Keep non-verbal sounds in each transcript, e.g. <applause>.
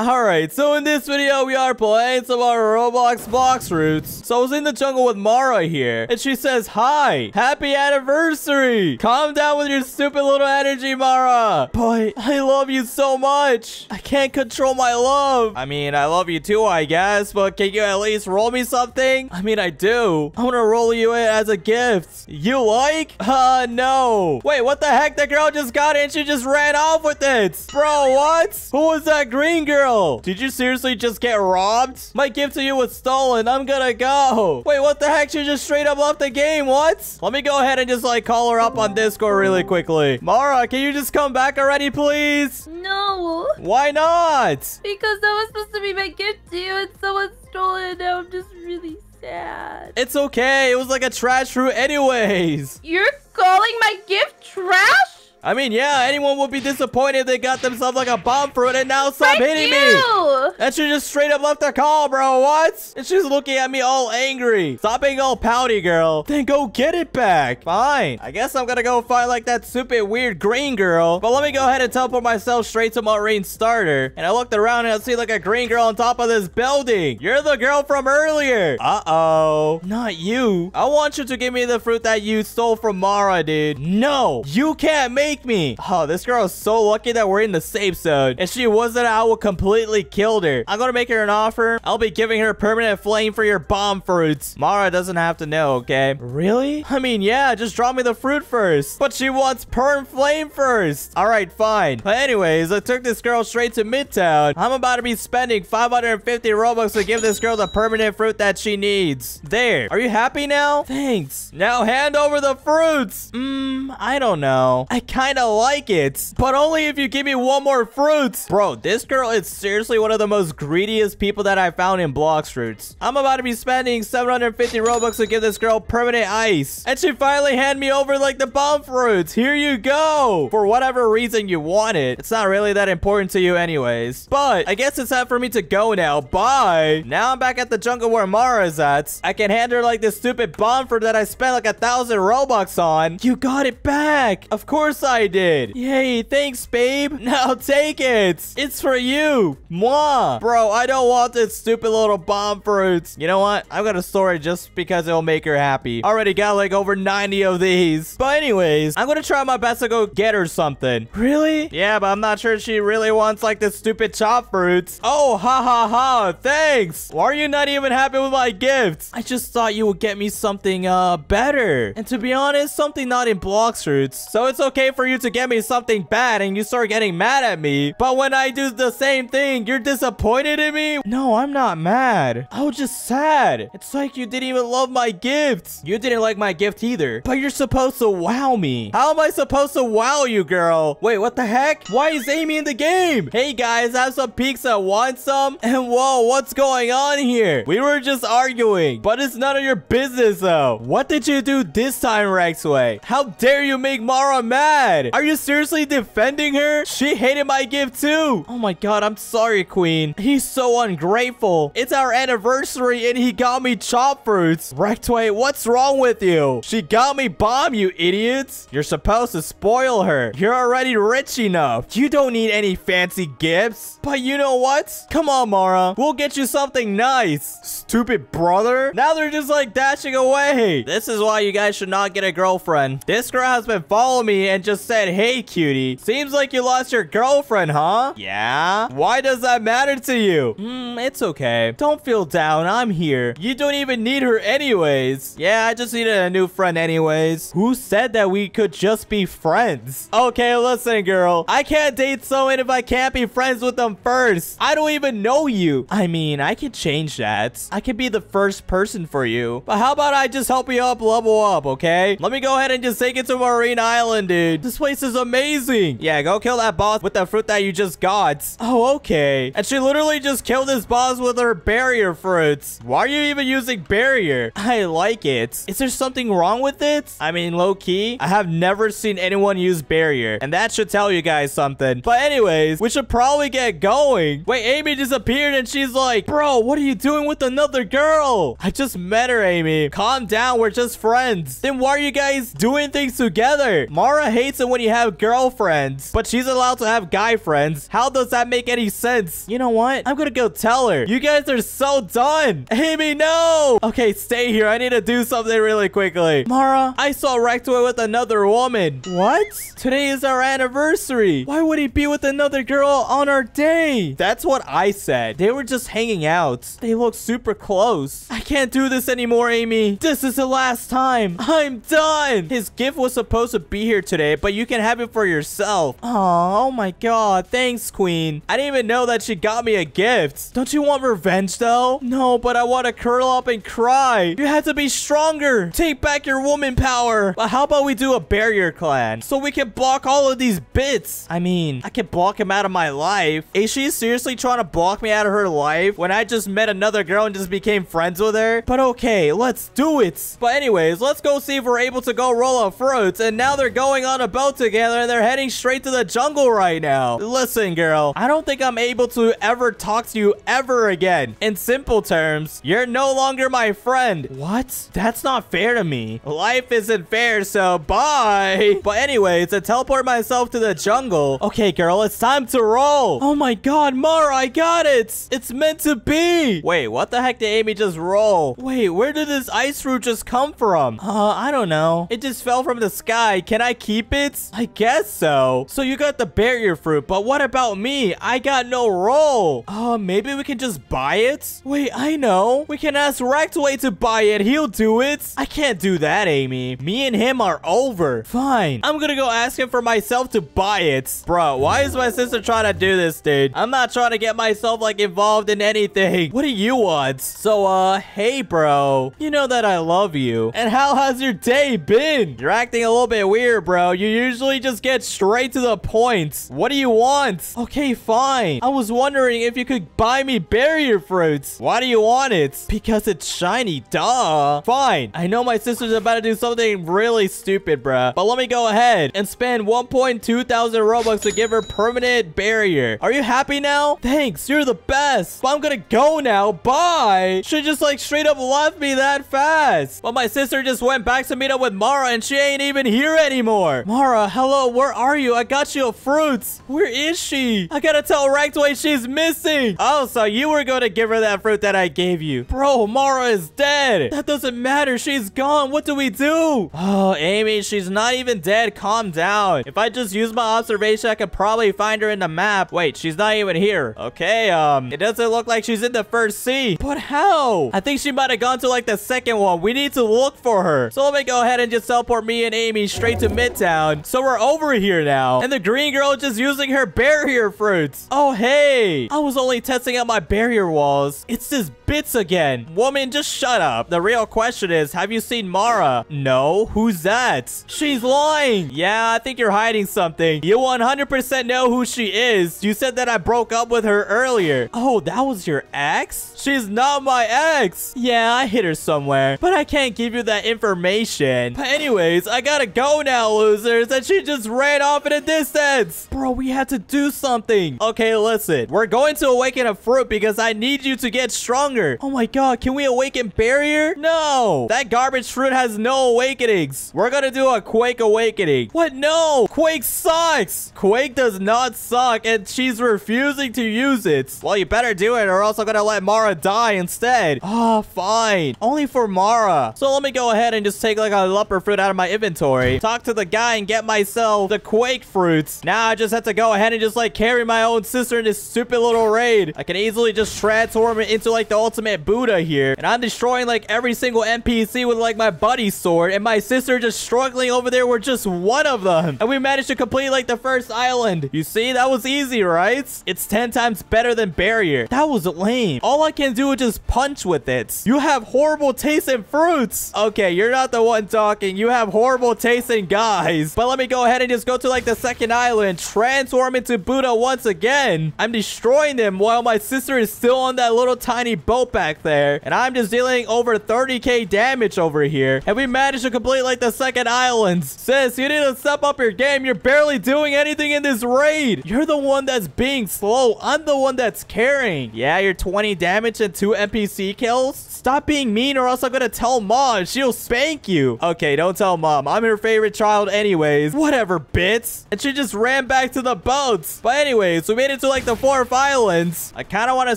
Alright, so in this video, we are playing some of our Roblox Blox Fruits. So I was in the jungle with Mara here, and she says, Hi, happy anniversary. Calm down with your stupid little energy, Mara. Boy, I love you so much. I can't control my love. I mean, I love you too, I guess, but can you at least roll me something? I mean, I do. I want to roll you it as a gift. You like? Uh, no. Wait, what the heck? The girl just got it and she just ran off with it. Bro, what? Who was that green girl? Did you seriously just get robbed? My gift to you was stolen. I'm gonna go. Wait, what the heck? She just straight up left the game. What? Let me go ahead and just like call her up on Discord really quickly. Mara, can you just come back already, please? No, Why not? because that was supposed to be my gift to you and someone stole it now I'm just really sad. It's okay. It was like a trash fruit anyways. You're calling my gift trash? I mean, yeah, anyone would be disappointed if they got themselves like a bomb fruit and now stop Thank hitting me. And she just straight up left the call, bro. What? And she's looking at me all angry. Stop being all pouty, girl. Then go get it back. Fine. I guess I'm gonna go find like that stupid weird green girl. But let me go ahead and teleport myself straight to Marine's starter. And I looked around and I see like a green girl on top of this building. You're the girl from earlier. Uh-oh. Not you. I want you to give me the fruit that you stole from Mara, dude. No. You can't make me. Oh, this girl is so lucky that we're in the safe zone. If she wasn't, I would completely killed her. I'm gonna make her an offer. I'll be giving her permanent flame for your bomb fruits. Mara doesn't have to know, okay? Really? I mean, yeah, just drop me the fruit first. But she wants perm flame first. All right, fine. But anyways, I took this girl straight to Midtown. I'm about to be spending 550 Robux to give this girl the permanent fruit that she needs. There. Are you happy now? Thanks. Now hand over the fruits. Mmm, I don't know. I kind of like it, but only if you give me one more fruit. Bro, this girl is seriously one of the most greediest people that I found in Blox Fruits. I'm about to be spending 750 Robux to give this girl permanent ice. And she finally handed me over like the bomb fruits. Here you go. For whatever reason you want it. It's not really that important to you anyways. But I guess it's time for me to go now. Bye. Now I'm back at the jungle where Mara's at. I can hand her like this stupid bomb fruit that I spent like a thousand Robux on. You got it back. Of course did. Yay, thanks, babe. <laughs> Now take it. It's for you. Moi. Bro, I don't want this stupid little bomb fruits. You know what? I'm gonna store it just because it'll make her happy. Already got like over 90 of these. But anyways, I'm gonna try my best to go get her something. Really? Yeah, but I'm not sure she really wants like this stupid chop fruits. Oh, ha ha ha. Thanks. Why are you not even happy with my gifts? I just thought you would get me something uh better. And to be honest, something not in Blox Fruits. So it's okay for you to get me something bad and you start getting mad at me. But when I do the same thing, you're disappointed in me? No, I'm not mad. I was just sad. It's like you didn't even love my gifts. You didn't like my gift either. But you're supposed to wow me. How am I supposed to wow you, girl? Wait, what the heck? Why is Amy in the game? Hey guys, have some pizza. Want some? <laughs> And whoa, what's going on here? We were just arguing, but it's none of your business though. What did you do this time, Rektway? How dare you make Mara mad? Are you seriously defending her? She hated my gift too. Oh my god, I'm sorry, Queen. He's so ungrateful. It's our anniversary and he got me chop fruits. Rektway, what's wrong with you? She got me bomb, you idiots. You're supposed to spoil her. You're already rich enough. You don't need any fancy gifts. But you know what? Come on, Mara. We'll get you something nice. Stupid brother. Now they're just like dashing away. This is why you guys should not get a girlfriend. This girl has been following me and just said, hey, cutie. Seems like you lost your girlfriend, huh? Yeah? Why does that matter to you? Hmm, it's okay. Don't feel down. I'm here. You don't even need her anyways. Yeah, I just needed a new friend anyways. Who said that we could just be friends? Okay, listen, girl. I can't date someone if I can't be friends with them first. I don't even know you. I mean, I could change that. I could be the first person for you. But how about I just help you up, level up, okay? Let me go ahead and just take it to Marine Island, dude. This place is amazing. Yeah, go kill that boss with the fruit that you just got. Oh, okay. And she literally just killed this boss with her barrier fruits. Why are you even using barrier? I like it. Is there something wrong with it? I mean, low key, I have never seen anyone use barrier. And that should tell you guys something. But anyways, we should probably get going. Wait, Amy disappeared and she's like, bro, what are you doing with another girl? I just met her, Amy. Calm down. We're just friends. Then why are you guys doing things together? Mara hates dates when you have girlfriends. But she's allowed to have guy friends. How does that make any sense? You know what? I'm gonna go tell her. You guys are so done. <laughs> Amy, no. Okay, stay here. I need to do something really quickly. Mara, I saw Rectoid with another woman. What? Today is our anniversary. Why would he be with another girl on our day? That's what I said. They were just hanging out. They look super close. I can't do this anymore, Amy. This is the last time. I'm done. His gift was supposed to be here today, but you can have it for yourself. Oh, oh my god. Thanks, Queen. I didn't even know that she got me a gift. Don't you want revenge, though? No, but I want to curl up and cry. You have to be stronger. Take back your woman power. But how about we do a barrier clan so we can block all of these bits? I mean, I can block him out of my life. Is she seriously trying to block me out of her life when I just met another girl and just became friends with her? But okay, let's do it. But anyways, let's go see if we're able to go roll up fruits. And now they're going on a boat together and they're heading straight to the jungle right now. Listen, girl, I don't think I'm able to ever talk to you ever again. In simple terms, you're no longer my friend. What? That's not fair to me. Life isn't fair, so bye. <laughs> But anyways, to teleport myself to the jungle. Okay, girl, it's time to roll. Oh my god, Mara, I got it. It's meant to be. Wait, what the heck did Amy just roll? Wait, where did this ice fruit just come from? Uh, I don't know. It just fell from the sky. Can I keep it? I guess so. So you got the barrier fruit, but what about me? I got no roll. Uh, maybe we can just buy it? Wait, I know. We can ask Rectoid to buy it. He'll do it. I can't do that, Amy. Me and him are over. Fine. I'm gonna go ask him for myself to buy it. Bro, why is my sister trying to do this, dude? I'm not trying to get myself, like, involved in anything. What do you want? So, uh, hey, bro. You know that I love you. And how has your day been? You're acting a little bit weird, bro. You usually just get straight to the point. What do you want? Okay, fine. I was wondering if you could buy me barrier fruits. Why do you want it? Because it's shiny, duh. Fine. I know my sister's about to do something really stupid, bruh. But let me go ahead and spend 1.2 thousand Robux to give her permanent barrier. Are you happy now? Thanks, you're the best. But I'm gonna go now. Bye. She just like straight up left me that fast. But my sister just went back to meet up with Mara and she ain't even here anymore. Mara, hello, where are you? I got you a fruit. Where is she? I gotta tell Rectoid she's missing. Oh, so you were gonna give her that fruit that I gave you. Bro, Mara is dead. That doesn't matter. She's gone. What do we do? Oh, Amy, she's not even dead. Calm down. If I just use my observation, I could probably find her in the map. Wait, she's not even here. Okay, um, it doesn't look like she's in the first sea. But how? I think she might have gone to like the second one. We need to look for her. So let me go ahead and just teleport me and Amy straight to Midtown. So we're over here now. And the green girl just using her barrier fruits. Oh, hey. I was only testing out my barrier walls. It's this bits again. Woman, just shut up. The real question is, have you seen Mara? No. Who's that? She's lying. Yeah, I think you're hiding something. You 100% know who she is. You said that I broke up with her earlier. Oh, that was your ex? She's not my ex. Yeah, I hit her somewhere, but I can't give you that information. But anyways, I gotta go now, losers, and she just ran off in a distance. Bro, we had to do something. Okay, listen. We're going to awaken a fruit because I need you to get stronger. Oh my god, can we awaken barrier? No. That garbage fruit has no awakenings. We're gonna do a Quake awakening. What? No. Quake sucks. Quake does not suck, and she's refusing to use it. Well, you better do it, or else I'm gonna let Mara die instead. Oh, fine. Only for Mara. So let me go ahead and just take like a leopard fruit out of my inventory. Talk to the guy and get myself the Quake fruits. Now I just have to go ahead and just like carry my own sister in this stupid little raid. I can easily just transform it into like the ultimate Buddha here. And I'm destroying like every single NPC with like my buddy sword. And my sister just struggling over there with just one of them. And we managed to complete like the first island. You see, that was easy, right? It's 10 times better than barrier. That was lame. All I can do is just punch with it. You have horrible taste in fruits. Okay, you're not the one talking. You have horrible taste in guys. But let me go ahead and just go to like the second island. Transform into Buddha once again. I'm destroying them while my sister is still on that little tiny boat back there. And I'm just dealing over 30k damage over here. And we managed to complete like the second island. Sis, you need to step up your game. You're barely doing anything in this raid. You're the one that's being slow. I'm the one that's carrying. Yeah, you're 20 damage and 2 NPC kills. Stop being mean or else I'm gonna tell mom. She'll spank you. Okay, don't tell mom. I'm her favorite child anyways, whatever, bits. And she just ran back to the boats. But anyways, we made it to like the fourth islands. I kind of want to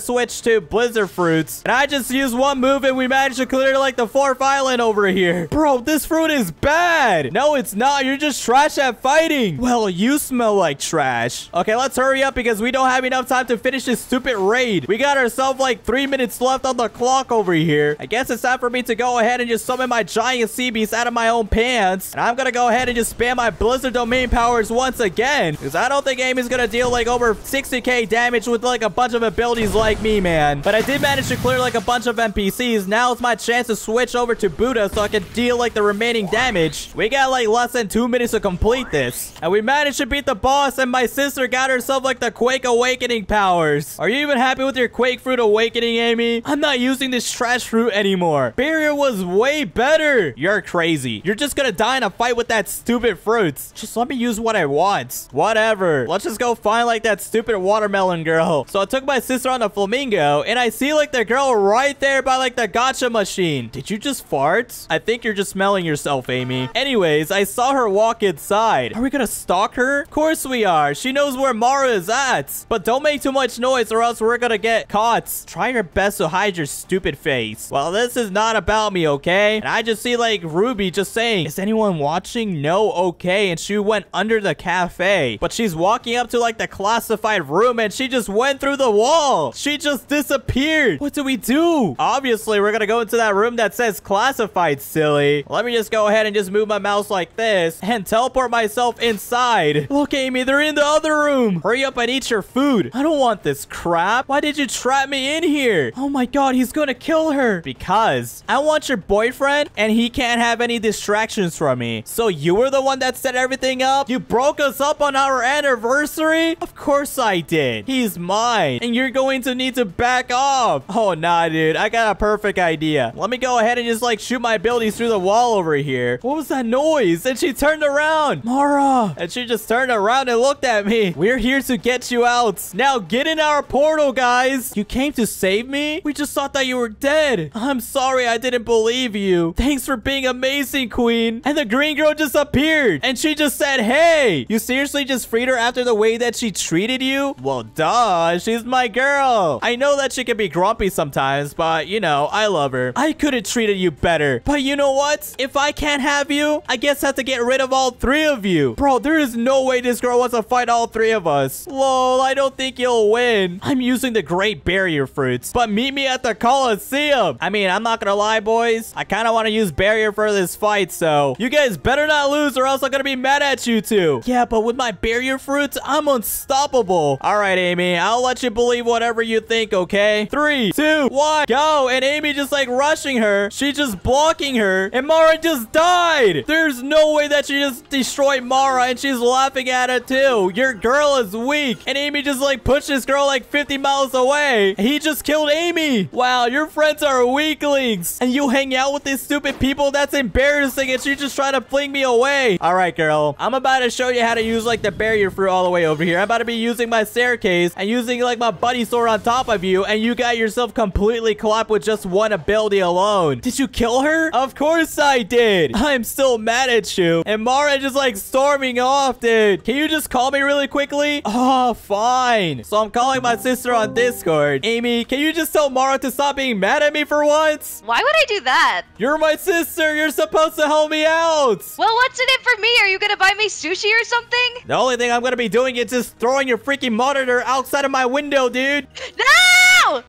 switch to blizzard fruits. And I just used one move and we managed to clear like the fourth island over here. Bro, this fruit is bad. No, it's not. You're just trash at fighting. Well, you smell like trash. Okay, let's hurry up because we don't have enough time to finish this stupid raid. We got ourselves like three minutes left on the clock over here. I guess it's time for me to go ahead and just summon my giant sea beast out of my own pants. And I'm gonna go ahead and just spam my blizzard domain powers once again. Because I don't think Amy's gonna deal like over 60k damage with like a bunch of abilities like me, man. But I did manage to clear like a bunch of NPCs. Now it's my chance to switch over to Buddha so I can deal like the remaining damage. We got like less than two minutes to complete this. And we managed to beat the boss and my sister got herself like the Quake Awakening powers. Are you even happy with your Quake Fruit Awakening, Amy? I'm not using this trash fruit anymore. Barrier was way better. You're crazy. You're just gonna die in a fight with that stupid fruits. Just let me use what I want. Whatever. Let's just go find like that stupid watermelon girl. So I took my sister on the flamingo and I see like the girl right there by like the gacha machine. Did you just fart? I think you're just smelling yourself, Amy. Anyways, I saw her walk inside. Are we gonna stalk her? Of course we are. She knows where Mara is at. But don't make too much noise or else we're gonna get caught. Try your best to hide your stupid face. Well, this is not about me, okay? And I just see like Ruby just saying, is anyone watching? No, okay. Okay and she went under the cafe. But she's walking up to like the classified room and she just went through the wall. She just disappeared. What do we do? Obviously, we're gonna go into that room that says classified, silly. Let me just go ahead and just move my mouse like this and teleport myself inside. Look, Amy, they're in the other room. Hurry up and eat your food. I don't want this crap. Why did you trap me in here? Oh my god, he's gonna kill her. Because I want your boyfriend and he can't have any distractions from me. So you were the one that set everything up? You broke us up on our anniversary? Of course I did. He's mine. And you're going to need to back off. Oh, nah, dude. I got a perfect idea. Let me go ahead and just like shoot my abilities through the wall over here. What was that noise? And she turned around. Mara. And she just turned around and looked at me. We're here to get you out. Now get in our portal, guys. You came to save me? We just thought that you were dead. I'm sorry I didn't believe you. Thanks for being amazing, queen. And the green girl just appeared. And she just said, hey, you seriously just freed her after the way that she treated you? Well, duh. She's my girl. I know that she can be grumpy sometimes, but you know, I love her. I could have treated you better. But you know what? If I can't have you, I guess I have to get rid of all three of you. Bro, there is no way this girl wants to fight all three of us. Lol, I don't think you'll win. I'm using the great barrier fruits, but meet me at the Coliseum. I mean, I'm not gonna lie, boys. I kind of want to use barrier for this fight, so you guys better not lose or else I'm gonna be mad at you two. Yeah, but with my barrier fruits, I'm unstoppable. All right, Amy, I'll let you believe whatever you think, okay? Three, two, one, go. And Amy just like rushing her. She just blocking her. And Mara just died. There's no way that she just destroyed Mara and she's laughing at it too. Your girl is weak. And Amy just like pushed this girl like 50 miles away. He just killed Amy. Wow, your friends are weaklings. And you hang out with these stupid people? That's embarrassing. And she's just trying to fling me away. All right, girl. I'm about to show you how to use like the barrier fruit all the way over here. I'm about to be using my staircase and using like my buddy sword on top of you. And you got yourself completely clapped with just one ability alone. Did you kill her? Of course I did. <laughs> I'm still mad at you. And Mara just like storming off, dude. Can you just call me really quickly? <laughs> Oh, fine. So I'm calling my sister on Discord. Amy, can you just tell Mara to stop being mad at me for once? Why would I do that? You're my sister. You're supposed to help me out. Well, what's in it for me? Are you gonna buy me sushi or something? The only thing I'm gonna be doing is just throwing your freaking monitor outside of my window, dude. No!